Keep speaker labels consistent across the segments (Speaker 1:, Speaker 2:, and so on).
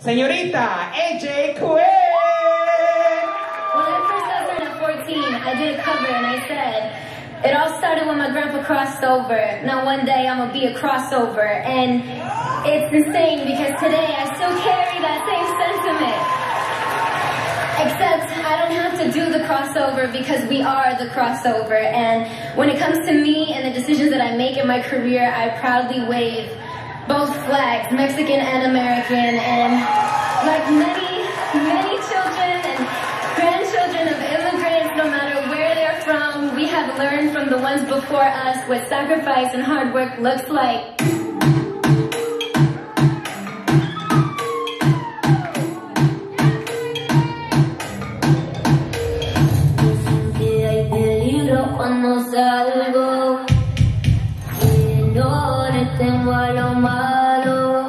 Speaker 1: Señorita AJ Quin! When
Speaker 2: I first got started at 14, I did a cover and I said, it all started when my grandpa crossed over. Now one day I'm gonna be a crossover. And it's insane because today I still carry that same sentiment. Except I don't have to do the crossover because we are the crossover. And when it comes to me and the decisions that I make in my career, I proudly wave both flags, Mexican and American, and like many, many children and grandchildren of immigrants, no matter where they're from, we have learned from the ones before us what sacrifice and hard work looks like. malo, malo.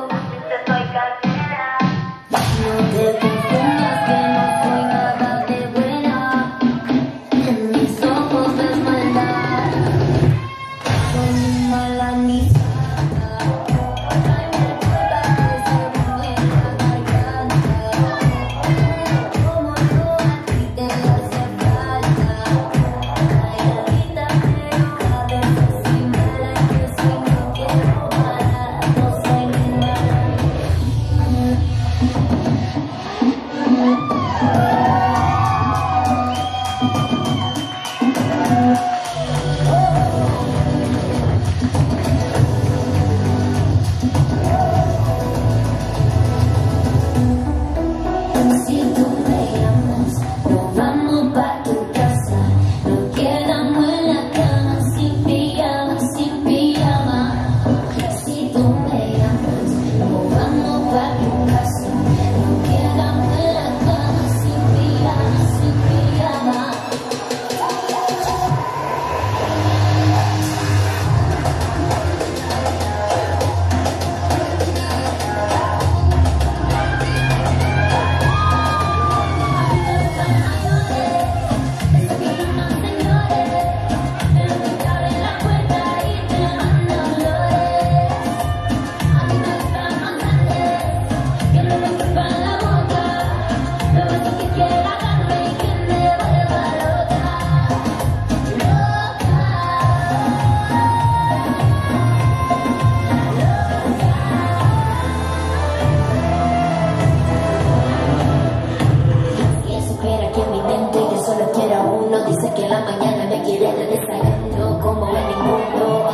Speaker 2: Que la mañana me quiere de desayuno como en el mundo.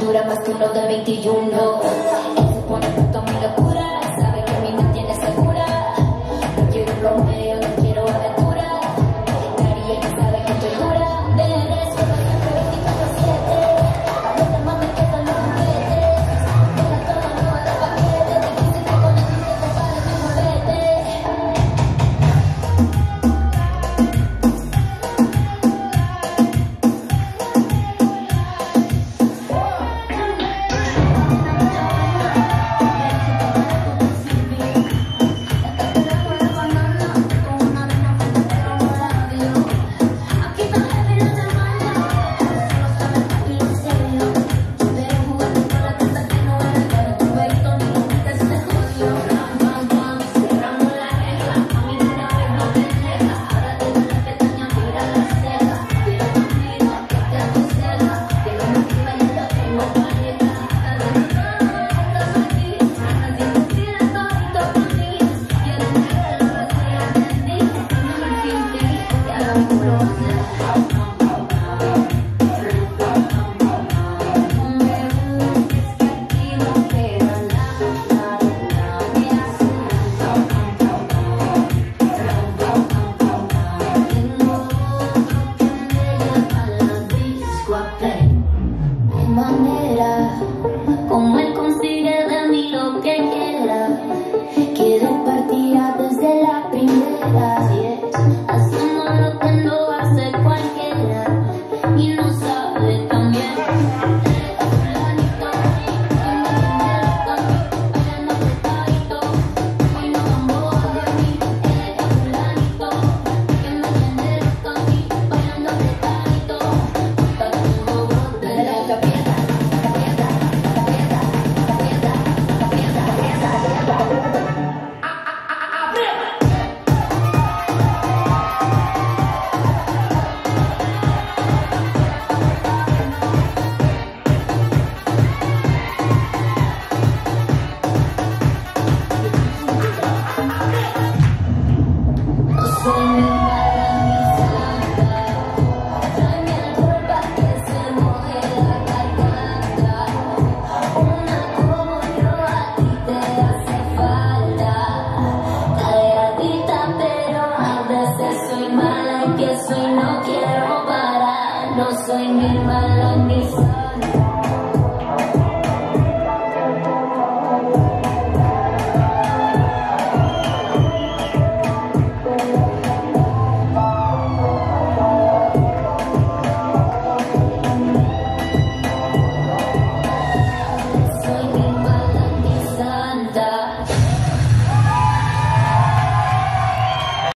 Speaker 2: Dura más que uno de 21.